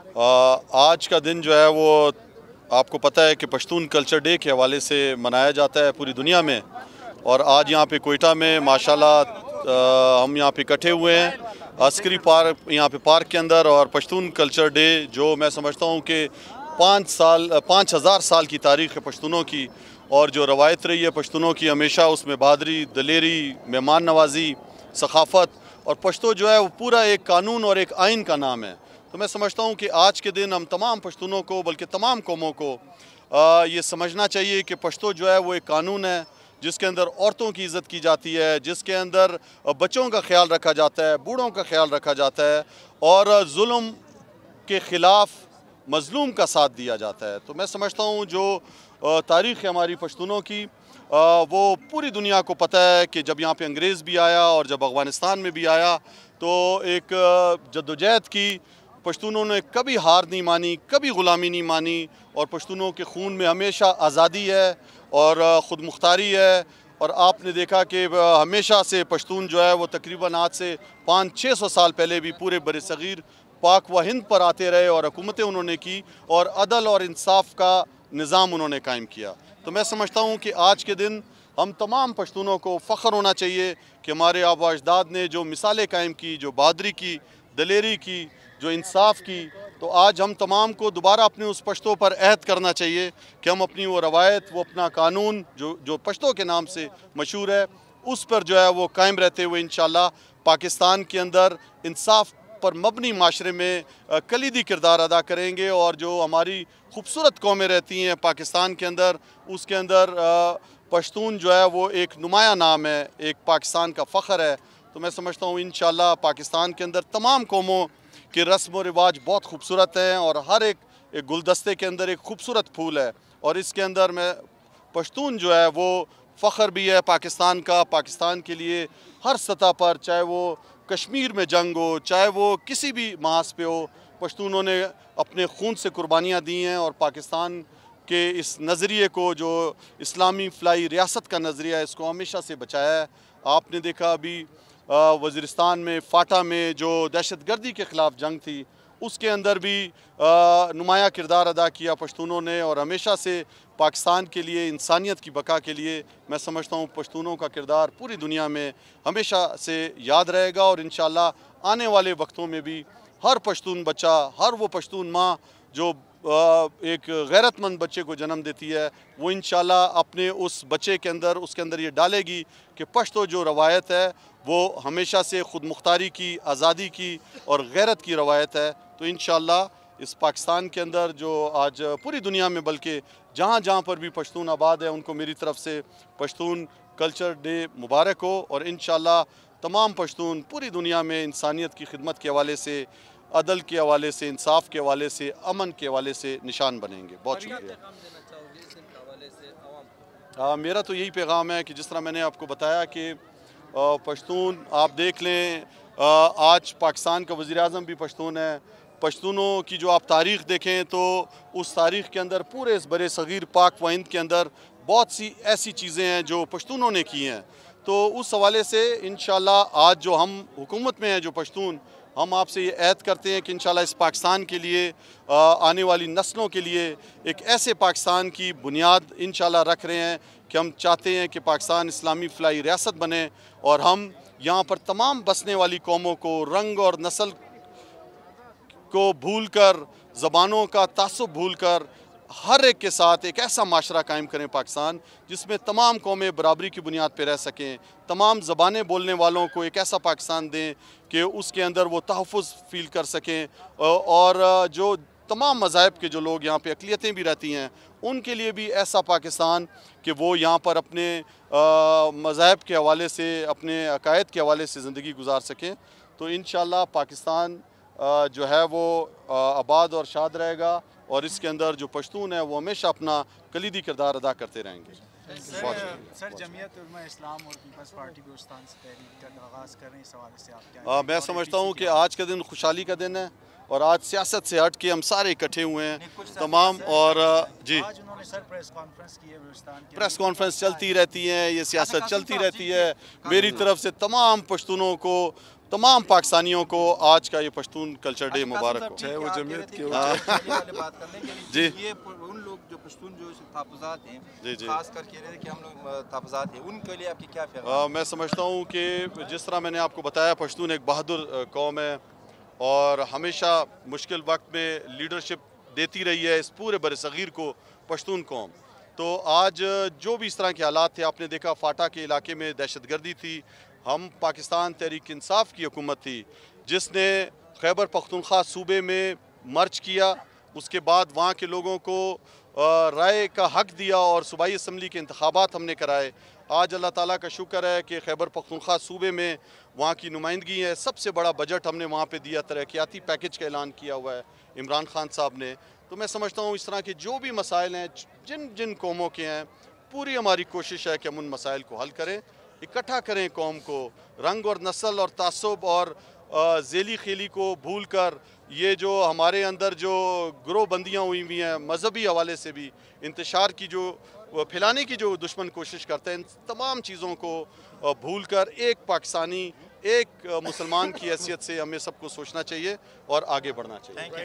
आज का दिन जो है वो आपको पता है कि पश्तून कल्चर डे के हवाले से मनाया जाता है पूरी दुनिया में। और आज यहाँ पे कोयटा में माशाल्लाह हम यहाँ पे इकट्ठे हुए हैं। अस्करी पार्क, यहाँ पे पार्क के अंदर और पश्तून कल्चर डे जो मैं समझता हूँ कि पाँच साल, पाँच हज़ार साल की तारीख़ है पश्तूनों की। और जो रवायत रही है पश्तूनों की, हमेशा उसमें बहादरी, दलेरी, मेहमान नवाजी, सखाफ़त और पश्तो जो है वो पूरा एक कानून और एक आइन का नाम है। तो मैं समझता हूँ कि आज के दिन हम तमाम पश्तूनों को बल्कि तमाम कौमों को आ, ये समझना चाहिए कि पश्तो जो है वो एक कानून है जिसके अंदर औरतों की इज़्ज़त की जाती है जिसके अंदर बच्चों का ख्याल रखा जाता है बूढ़ों का ख्याल रखा जाता है और जुल्म के ख़िलाफ़ मज़लूम का साथ दिया जाता है। तो मैं समझता हूँ जो तारीख़ है हमारी पश्तूनों की वो पूरी दुनिया को पता है कि जब यहाँ पे अंग्रेज़ भी आया और जब अफ़गानिस्तान में भी आया तो एक जद्दोजहद की पश्तूनों ने कभी हार नहीं मानी, कभी ग़ुलामी नहीं मानी और पश्तूनों के खून में हमेशा आज़ादी है और ख़ुद मुख्तारी है और आपने देखा कि हमेशा से पश्तून जो है वो तकरीबन आज से पाँच छः सौ साल पहले भी पूरे बर सग़ीर पाक व हिंद पर आते रहे और हुकूमतें उन्होंने की और अदल और इंसाफ का निज़ाम उन्होंने कायम किया। तो मैं समझता हूँ कि आज के दिन हम तमाम पश्तूनों को फ़ख्र होना चाहिए कि हमारे आबा अजदाद ने जो मिसालें कायम की, जो बहादरी की, दलेरी की जो इंसाफ की तो आज हम तमाम को दोबारा अपने उस पश्तों पर अहद करना चाहिए कि हम अपनी वो रवायत, वो अपना कानून जो जो पश्तों के नाम से मशहूर है, उस पर जो है वो कायम रहते हुए इन पाकिस्तान के अंदर इंसाफ पर मबनी माशरे में कलीदी किरदार अदा करेंगे और जो हमारी खूबसूरत कौमें रहती हैं पाकिस्तान के अंदर, उसके अंदर पश्तून जो है वो एक नुमाया नाम है, एक पाकिस्तान का फ़ख्र है। तो मैं समझता हूँ इन पाकिस्तान के अंदर तमाम कौमों के रस्म व रिवाज बहुत खूबसूरत हैं और हर एक, एक गुलदस्ते के अंदर एक खूबसूरत फूल है। और इसके अंदर मैं पश्तून जो है वो फ़ख्र भी है पाकिस्तान का। पाकिस्तान के लिए हर सतह पर चाहे वो कश्मीर में जंग हो चाहे वो किसी भी महास पे हो पश्तूनों ने अपने खून से कुर्बानियाँ दी हैं और पाकिस्तान के इस नज़रिए को जो इस्लामी फ़लाई रियासत का नज़रिया है इसको हमेशा से बचाया है। आपने देखा अभी वज़िरस्तान में, फ़ाटा में जो दहशत गर्दी के ख़िलाफ़ जंग थी, उसके अंदर भी नुमाया किरदार अदा किया पश्तूनों ने और हमेशा से पाकिस्तान के लिए, इंसानियत की बका के लिए मैं समझता हूँ पश्तूनों का किरदार पूरी दुनिया में हमेशा से याद रहेगा और इन आने वाले वक्तों में भी हर पश्तून बच्चा, हर वो पश्तून माँ जो एक गैरतमंद बच्चे को जन्म देती है, वो इन अपने उस बच्चे के अंदर, उसके अंदर ये डालेगी कि पश्तो जो रवायत है वो हमेशा से ख़ुद मुख्तारी की आज़ादी की और गैरत की रवायत है। तो इन इस पाकिस्तान के अंदर जो आज पूरी दुनिया में बल्कि जहाँ जहाँ पर भी पश्तून आबाद है उनको मेरी तरफ़ से पश्तून कल्चर डे मुबारक हो और इन तमाम पश्तून पूरी दुनिया में इंसानियत की खिदमत के हवाले से अदल के हवाले से इंसाफ के हवाले से अमन के हवाले से निशान बनेंगे। बहुत शुक्रिया। हाँ मेरा तो यही पैगाम है कि जिस तरह मैंने आपको बताया कि पश्तून, आप देख लें आज पाकिस्तान का वज़ी अजम भी पश्तून है। पश्तूनों की जो आप तारीख़ देखें तो उस तारीख़ के अंदर, पूरे इस बड़े सग़ीर पाक व हिंद के अंदर बहुत सी ऐसी चीज़ें हैं जो पश्तूनों ने की हैं। तो उस हवाले से इन आज जो हम हुकूमत में हैं, जो पश्तून हम आपसे ये ऐद करते हैं कि इन इस पाकिस्तान के लिए आने वाली नस्लों के लिए एक ऐसे पाकिस्तान की बुनियाद इन रख रहे हैं कि हम चाहते हैं कि पाकिस्तान इस्लामी फ़लाई रियासत बने और हम यहाँ पर तमाम बसने वाली कौमों को रंग और नस्ल को भूल कर ज़बानों का तसब भूल कर हर एक के साथ एक ऐसा माशरा कायम करें पाकिस्तान, जिसमें तमाम कौमें बराबरी की बुनियाद पर रह सकें। तमाम ज़बानें बोलने वालों को एक ऐसा पाकिस्तान दें कि उसके अंदर वो तहफ़ फ़ील कर सकें। और जो तमाम मज़ाहब के जो लोग यहाँ पे अकलीतें भी रहती हैं, उनके लिए भी ऐसा पाकिस्तान कि वो यहाँ पर अपने मज़ाहब के हवाले से, अपने अकायद के हवाले से ज़िंदगी गुजार सकें। तो इन पाकिस्तान जो है वो आबाद और शाद रहेगा। और इसके अंदर जो पश्तून है वो हमेशा अपना कलीदी किरदार अदा करते रहेंगे। सर जमीयत इस्लाम और पीपल्स पार्टी भी उस का आगाज़ कर रहे हैं। इस हवाले से आप क्या मैं समझता हूँ कि आज का दिन खुशहाली का दिन है और आज सियासत से हट के हम सारे इकट्ठे हुए हैं। तमाम और जी। सर प्रेस कॉन्फ्रेंस की प्रेस कॉन्फ्रेंस चलती रहती है ये सियासत चलती रहती है। मेरी तरफ़ से तमाम पश्तूनों को तमाम पाकिस्तानियों को आज का ये पश्तून कल्चर डे मुबारक हो वो जमीयत के बात कर लें कि जी। ये उन लोग जो पश्तून जो तहफात हैं जी, जी। खास कर कह रहे थे कि हम लोग तहफात हैं उनके लिए आपकी क्या आ, मैं समझता हूँ कि जिस तरह मैंने आपको बताया पश्तून एक बहादुर कौम है और हमेशा मुश्किल वक्त में लीडरशिप देती रही है इस पूरे बर सग़ीर को पश्तून कौम तो आज जो भी इस तरह के हालात थे आपने देखा फाटा के इलाके में दहशत गर्दी थी हम पाकिस्तान तहरीक इंसाफ की हुकूमत थी, जिसने खैबर पख्तूनख्वा सूबे में मर्च किया, उसके बाद वहाँ के लोगों को राय का हक दिया और सूबाई इसम्बली के इंतबात हमने कराए। आज अल्लाह ताला का शुक्र है कि खैबर पख्तूनख्वा सूबे में वहाँ की नुमाइंदगी है। सबसे बड़ा बजट हमने वहाँ पे दिया, तरक्याती पैकेज का ऐलान किया हुआ है, इमरान खान साहब ने। तो मैं समझता हूँ इस तरह के जो भी मसाइल हैं, जिन जिन कौमों के हैं, पूरी हमारी कोशिश है कि हम उन मसाइल को हल करें। इकट्ठा करें कौम को, रंग और नस्ल और तसब और जेली खेली को भूल कर, ये जो हमारे अंदर जो ग्रोह बंदियाँ हुई हुई हैं, मजहबी हवाले से भी, इंतशार की जो फैलाने की जो दुश्मन कोशिश करते हैं, इन तमाम चीज़ों को भूल कर एक पाकिस्तानी, एक मुसलमान की हैसियत से हमें सबको सोचना चाहिए और आगे बढ़ना चाहिए।